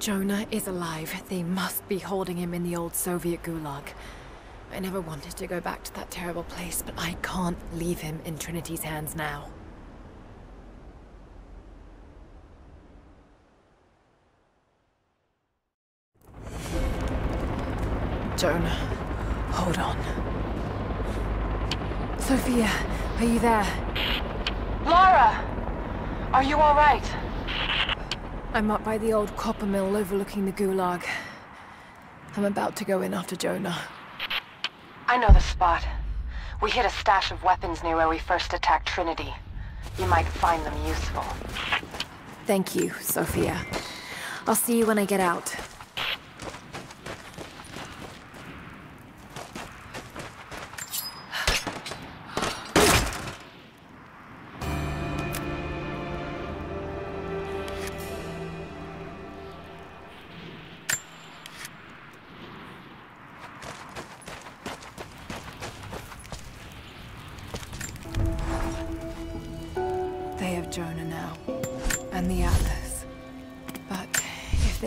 Jonah is alive, they must be holding him in the old Soviet gulag. I never wanted to go back to that terrible place, but I can't leave him in Trinity's hands now. Jonah, hold on. Sophia, are you there? Lara! Are you alright? I'm up by the old copper mill overlooking the gulag. I'm about to go in after Jonah. I know the spot. We hit a stash of weapons near where we first attacked Trinity. You might find them useful. Thank you, Sophia. I'll see you when I get out.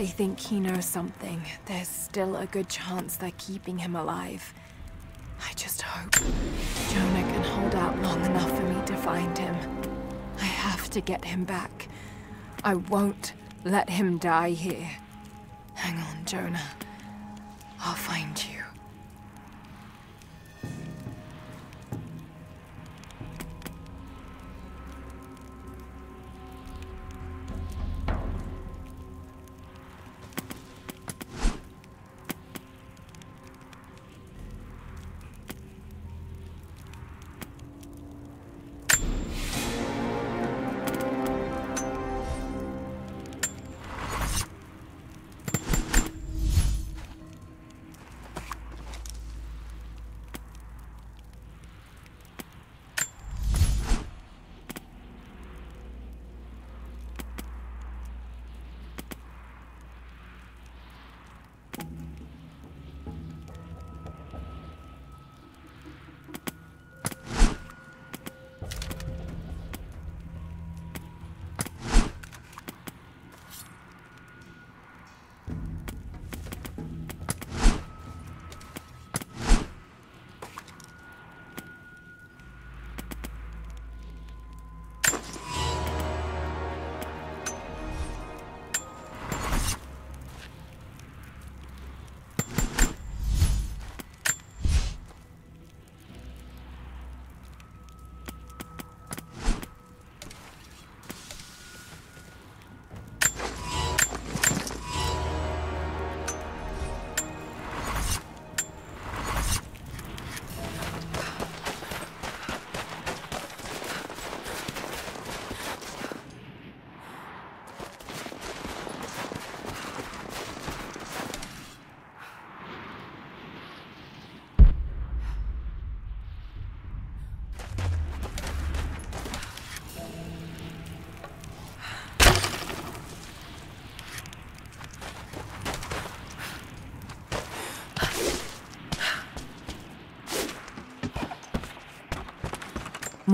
They think he knows something, there's still a good chance they're keeping him alive. I just hope Jonah can hold out long enough for me to find him. I have to get him back. I won't let him die here. Hang on, Jonah.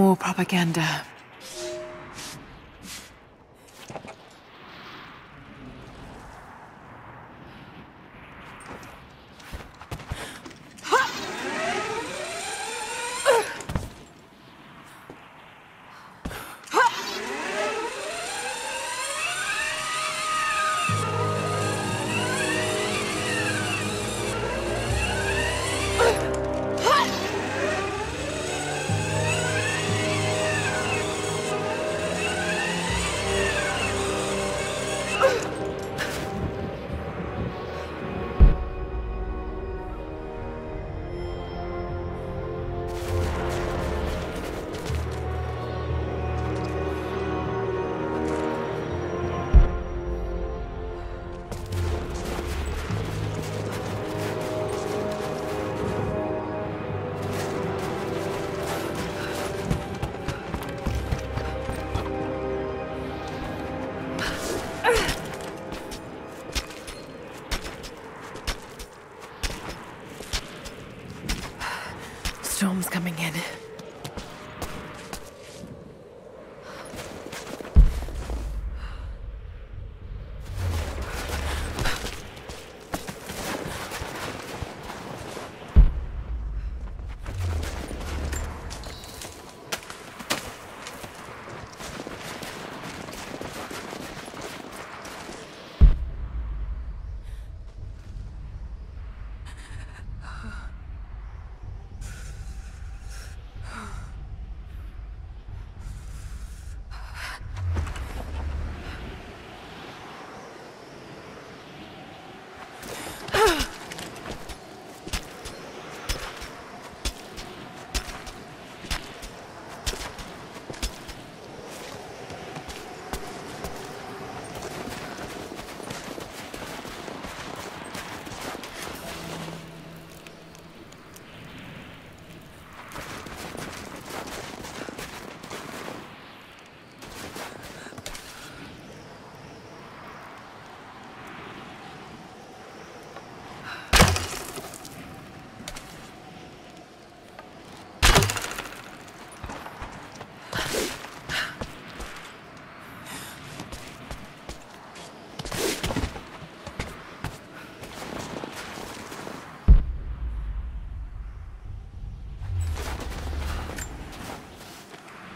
More propaganda.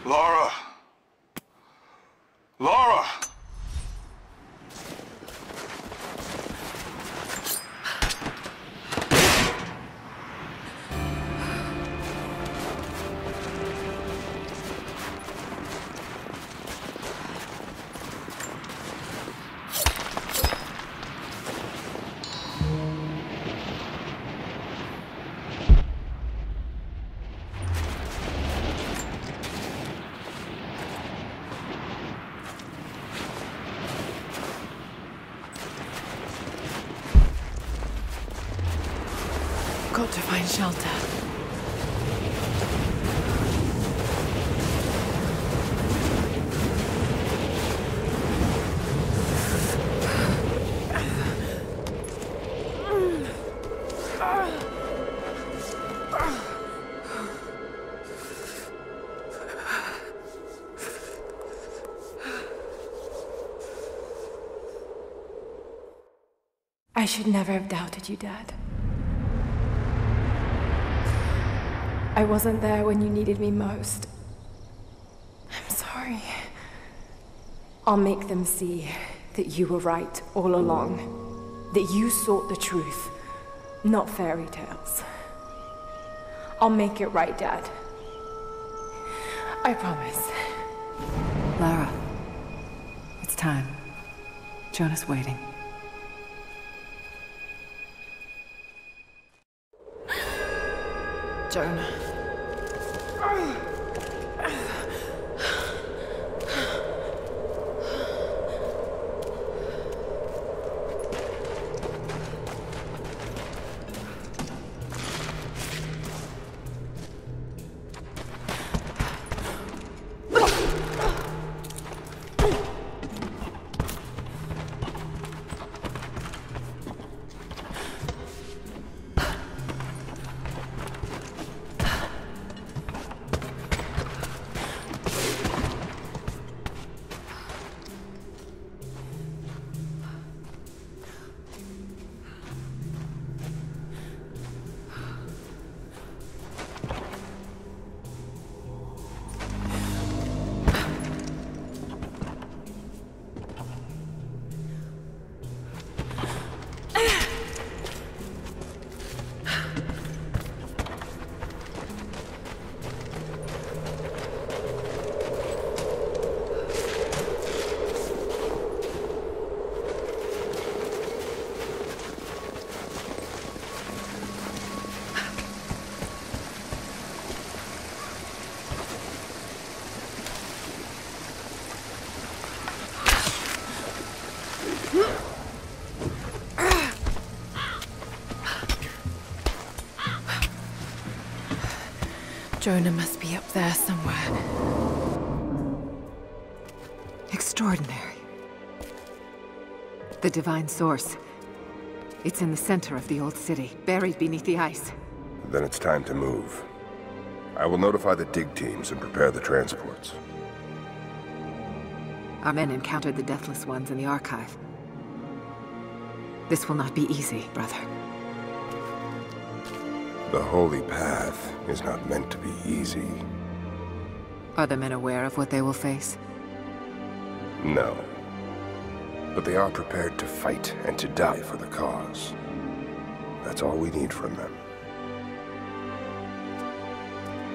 Lara! Got to find shelter. I should never have doubted you, Dad. I wasn't there when you needed me most. I'm sorry. I'll make them see that you were right all along. That you sought the truth, not fairy tales. I'll make it right, Dad. I promise. Lara, it's time. Jonah's waiting. Jonah. Jonah must be up there somewhere. Extraordinary. The Divine Source. It's in the center of the old city, buried beneath the ice. Then it's time to move. I will notify the dig teams and prepare the transports. Our men encountered the Deathless Ones in the Archive. This will not be easy, brother. The Holy Path is not meant to be easy. Are the men aware of what they will face? No. But they are prepared to fight and to die for the cause. That's all we need from them.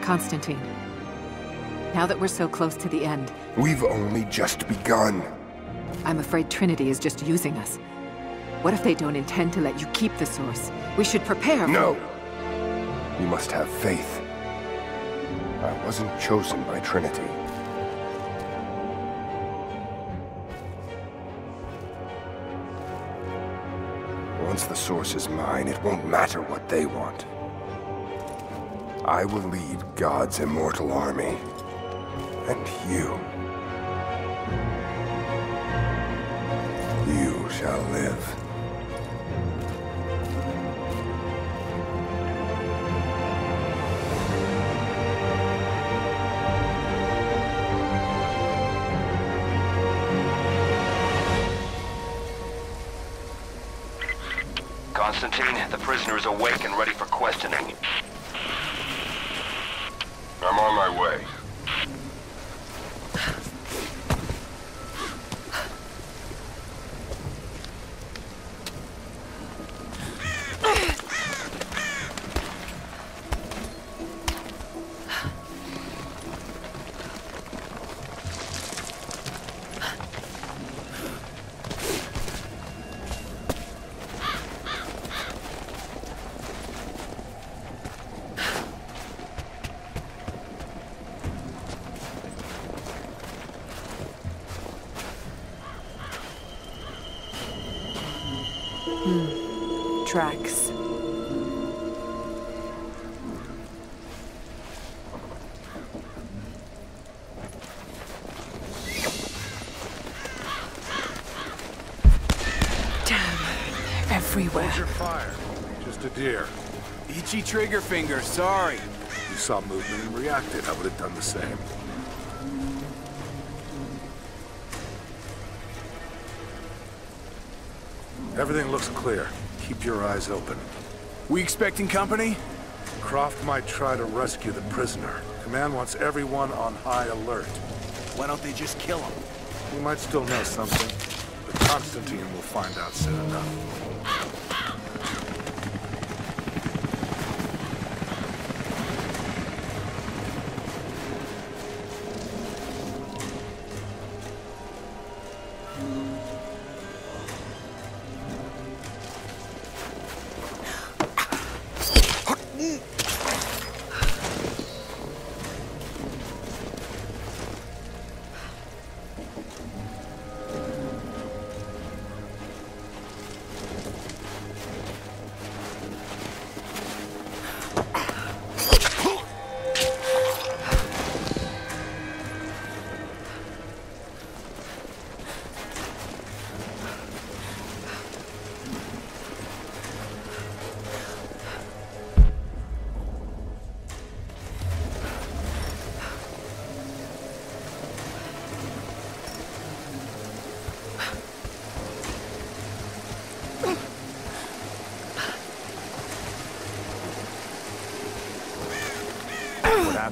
Constantine. Now that we're so close to the end, We've only just begun. I'm afraid Trinity is just using us. What if they don't intend to let you keep the Source? We should prepare No! You must have faith. I wasn't chosen by Trinity. Once the Source is mine, it won't matter what they want. I will lead God's immortal army. And you... You shall live. Prisoner is awake and ready for questioning. Tracks. Damn, they're everywhere. Hold your fire. Just a deer. Itchy trigger finger, sorry. You saw movement and reacted. I would have done the same. Everything looks clear. Keep your eyes open. We expecting company? Croft might try to rescue the prisoner. Command wants everyone on high alert. Why don't they just kill him? You might still know something, but Constantine will find out soon enough.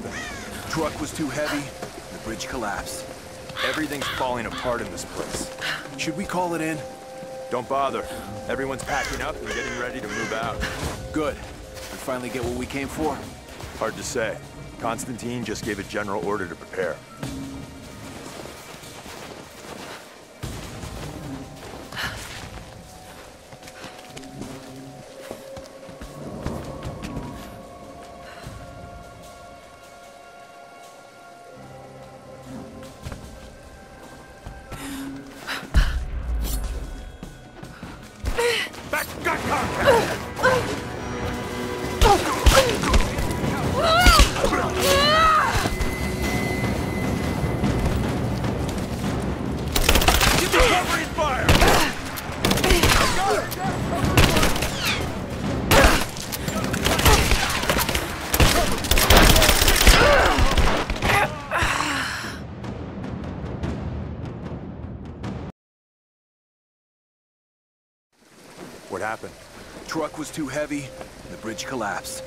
Happened? Truck was too heavy, the bridge collapsed. Everything's falling apart in this place. Should we call it in? Don't bother. Everyone's packing up and getting ready to move out. Good. We finally get what we came for. Hard to say. Constantine just gave a general order to prepare. What happened? Truck was too heavy, and the bridge collapsed.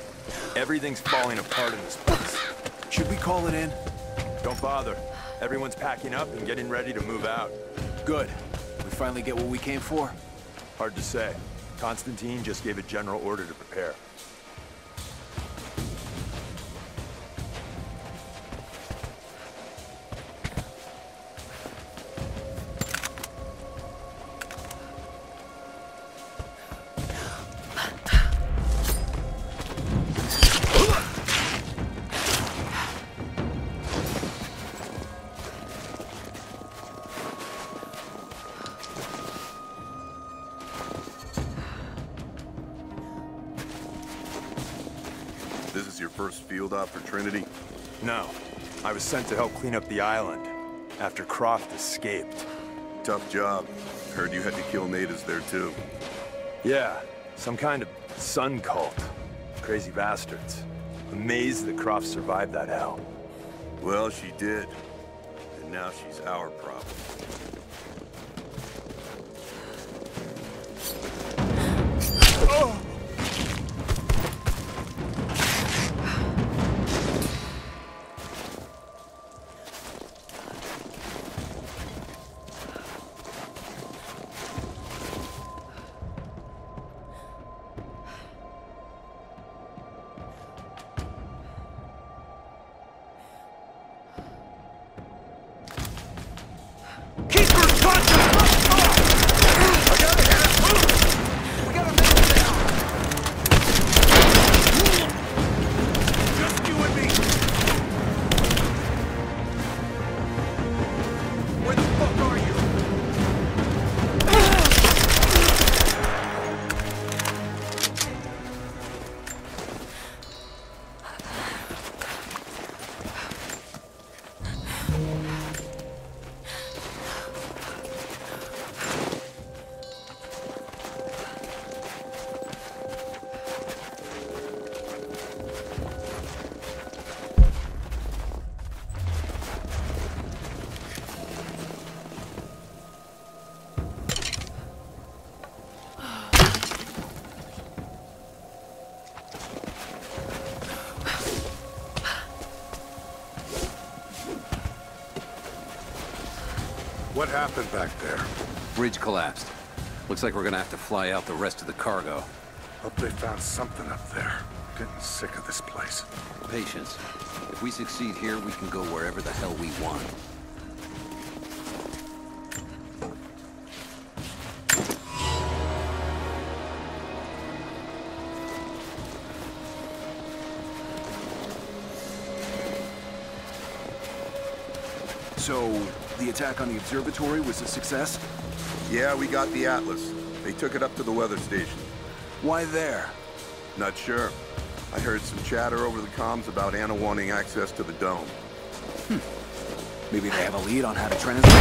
Everything's falling apart in this place. Should we call it in? Don't bother. Everyone's packing up and getting ready to move out. Good. We finally get what we came for. Hard to say. Constantine just gave a general order to prepare. First field op for Trinity? No. I was sent to help clean up the island after Croft escaped. Tough job. Heard you had to kill natives there too. Yeah, some kind of sun cult. Crazy bastards. Amazed that Croft survived that hell. Well, she did. And now she's our problem. What happened back there? Bridge collapsed. Looks like we're gonna have to fly out the rest of the cargo. Hope they found something up there. Getting sick of this place. Patience. If we succeed here, we can go wherever the hell we want. Attack on the observatory was a success? Yeah, we got the Atlas. They took it up to the weather station. Why there? Not sure. I heard some chatter over the comms about Anna wanting access to the dome. Hmm. Maybe they have a lead on how to transport.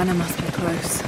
Anna must be close.